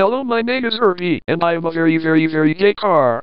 Hello, my name is Herbie, and I am a very, very, very gay car.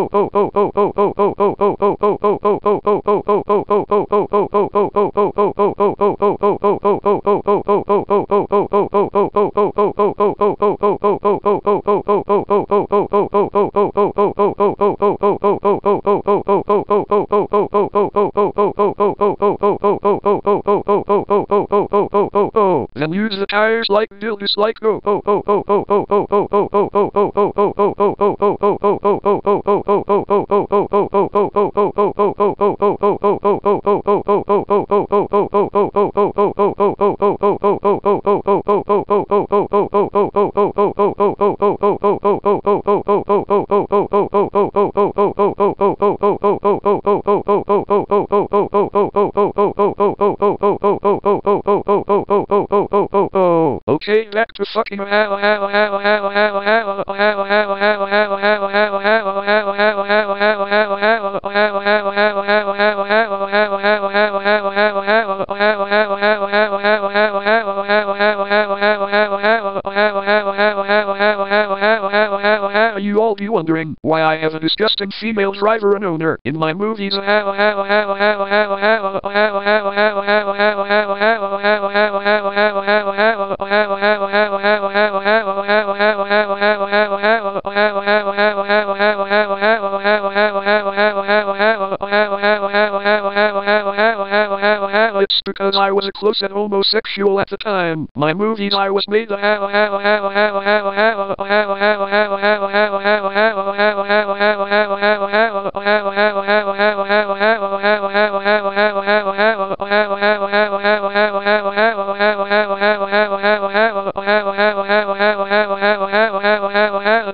oh oh Then use the tires like dildos like go. oh oh oh oh oh oh oh oh oh oh oh oh oh oh oh oh oh oh oh oh oh oh oh oh oh oh oh oh oh oh oh oh oh oh oh Okay, back to fucking You all be wondering why I have a disgusting female driver and owner in my movies. It's because I was a closet homosexual at the time. My movies I was made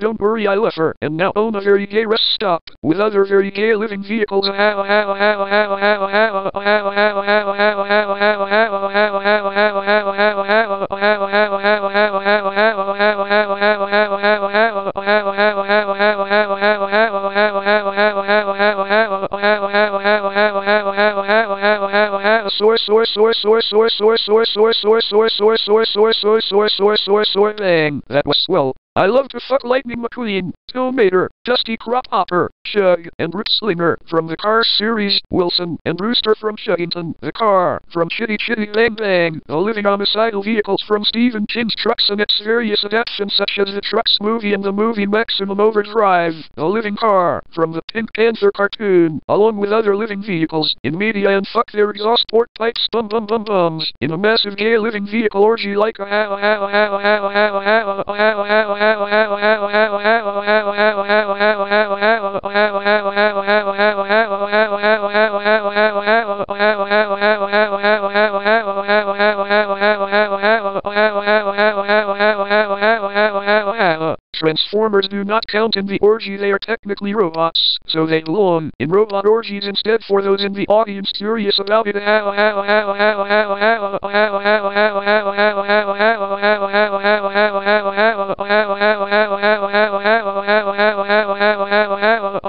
Don't worry, I love her, and now own a very gay rest stop with other very gay living vehicles. bang. That was swell. I love to fuck Lightning McQueen, Tomater, Dusty Crop Hopper, Shug, and Root Slinger from the Cars series, Wilson, and Brewster from Chuggington, the car, from Chitty Chitty Bang Bang, the living homicidal vehicles from Stephen King's Trucks and its various adaptations such as the Trucks movie and the movie Maximum Overdrive, the living car, from the Pink Panther cartoon, along with other living vehicles, in media and fuck their exhaust port pipes bum bum bum bums, in a massive gay living vehicle orgy like a Transformers do not count in the orgy, they are technically robots, so they belong in robot orgies instead for those in the audience curious about it.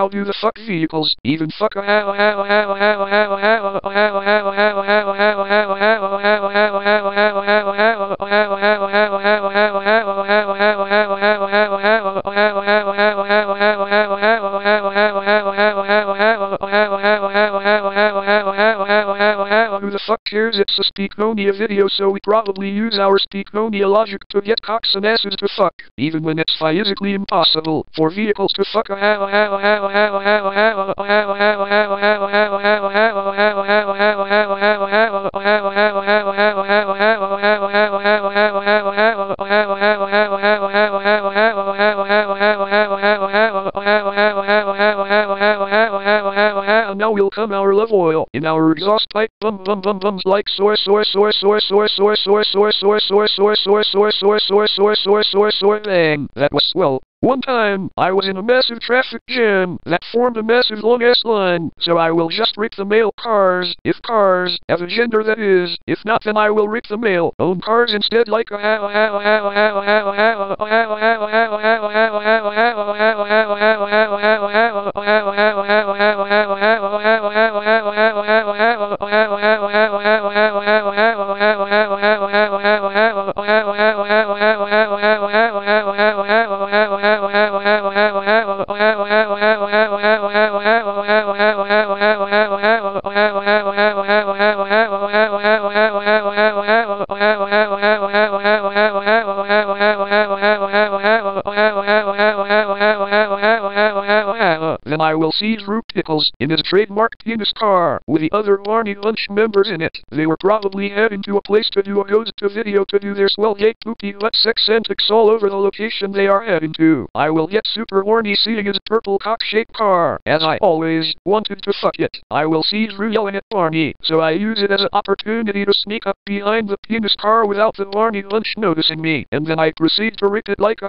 I'll do the fuck vehicles, even fuck. Who the fuck cares? It's a Speakonia video, so we probably use our Speakonia logic to get cocks and asses to fuck, even when it's physically impossible for vehicles to fuck. Now will come our love oil in our exhaust pipe. Bum bum bum bums like soy soy soy soy soy soy soy soy soy soy soy soy soy soy soy soy soy soy soy bang. That was swell. One time, I was in a massive traffic jam that formed a massive long-ass line, so I will just rip the male cars, if cars have a gender that is, if not then I will rip the male own cars instead like Then I will seize Drew Pickles in his trademark penis car the other Barney Bunch members in it. They were probably heading to a place to do a ghost to video to do their swell gay poopy butt sex antics all over the location they are heading to. I will get super horny seeing his purple cock-shaped car, as I always wanted to fuck it. I will seize Drew yelling at Barney, so I use it as an opportunity to sneak up behind the penis car without the Barney Bunch noticing me, and then I proceed to rip it like a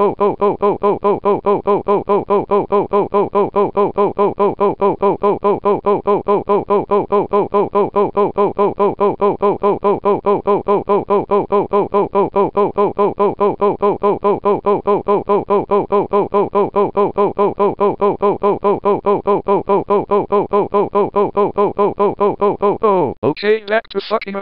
Okay, back to fucking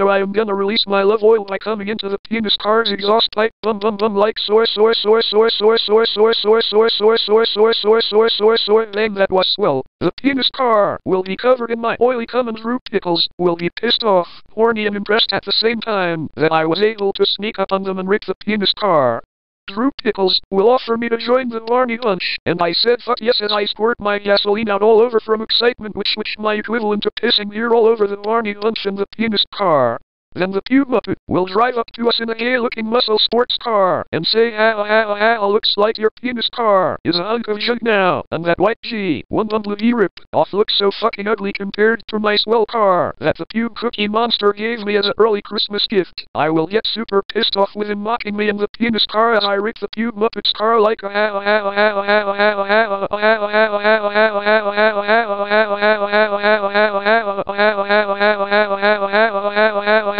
So I am gonna release my love oil by coming into the penis car's exhaust pipe bum bum bum like soy soy soy soy soy soy soy soy soy soy soy soy soy soy soy soy bang that was swell. The penis car will be covered in my oily cum and Drew Pickles, will be pissed off, horny and impressed at the same time that I was able to sneak up on them and rip the penis car. Drew Pickles will offer me to join the Barney Bunch, and I said fuck yes as I squirt my gasoline out all over from excitement which which my equivalent to pissing beer all over the Barney Bunch and the penis car. Then the Pube Muppet will drive up to us in a gay-looking muscle sports car and say, "How, how, how, looks like your penis car is a hunk of junk now, and that white G, one bundle of rip off looks so fucking ugly compared to my swell car that the Pube Cookie Monster gave me as an early Christmas gift. I will get super pissed off with him mocking me in the penis car as I rip the Pube Muppet's car like a how, how, how, how, how, how, how, how, how, how, how,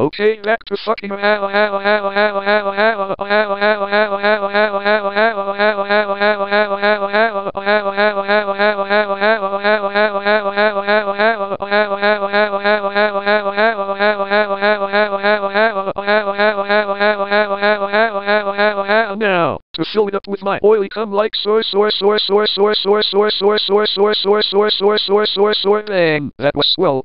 Okay, back to fucking now fill it up with my oily cum like soy soy soy soy soy soy soy soy soy soy soy soy soy soy soy soy thing. That was swell.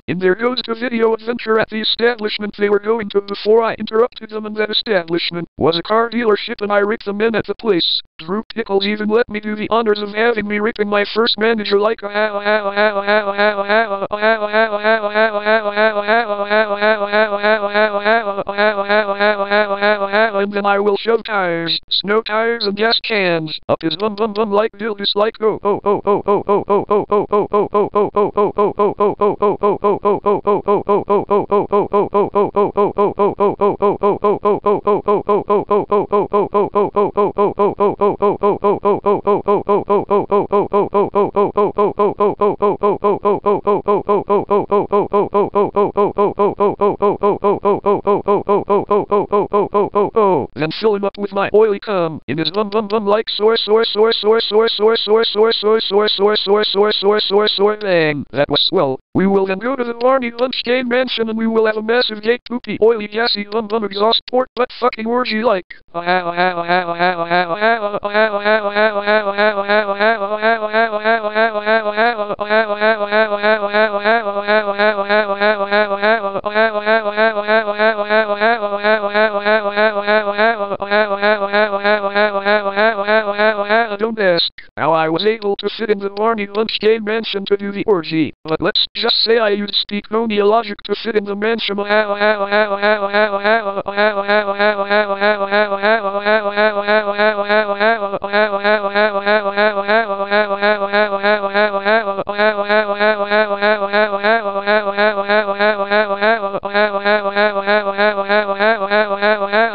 in their Goes to Video adventure at the establishment they were going to before I interrupted them and that establishment was a car dealership and I ripped them in at the place. Drew Pickles even let me do the honors of having me ripping my first manager like and then I will shove tires, snow tires and gas cans up his bum bum bum like dildos like oh oh oh oh oh oh oh oh oh oh oh oh oh oh oh oh oh oh him up with my oily cum in his bum bum bum like soy soy soy soy soy soy soy soy soy soy soy soy soy soy soy soy thing. That was swell. We will then go to the Barney Bunch Game Mansion and we will have a massive gate poopy oily gassy bum bum exhaust port butt fucking orgy like. Don't ask how I was able to fit in the Barney Bunch Game Mansion to do the orgy, but let's just say I used Speakonia logic to fit in the mansion.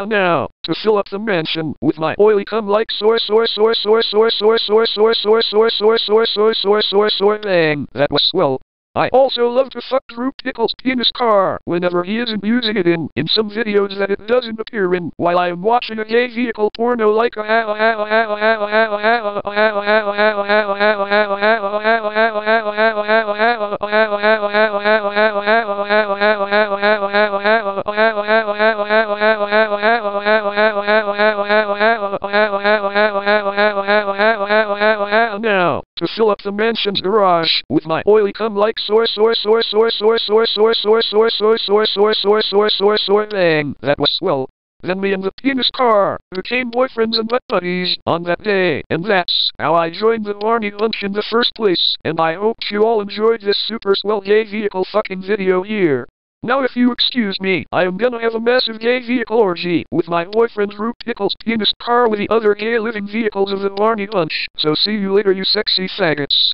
Now, to fill up the mansion my oily cum like soy soy soy soy soy soy soy soy soy soy soy soy soy soy soy soy thing. That was swell. I also love to fuck Drew Pickles' penis car whenever he isn't using it in, in some videos that it doesn't appear in, while I am watching a gay vehicle porno like a now to fill up the mansion's garage with my oily cum like soy soy soy soy soy soy soy soy soy soy soy soy soy soy soy soy thing. That was swell. Then me and the penis car became boyfriends and butt buddies on that day, and that's how I joined the Barney Bunch in the first place, and I hope you all enjoyed this super swell gay vehicle fucking video here. Now if you excuse me, I am gonna have a massive gay vehicle orgy with my boyfriend Drew Pickles' penis car with the other gay living vehicles of the Barney Bunch, so see you later you sexy faggots.